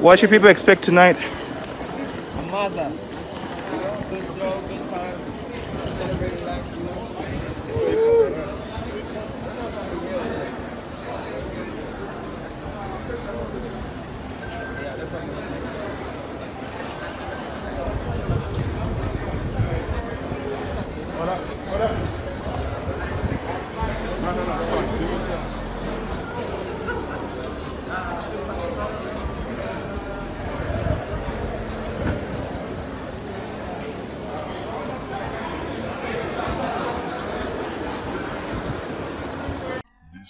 What should people expect tonight? Mother. Good show, good time. Celebrating life, you know.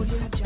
Audio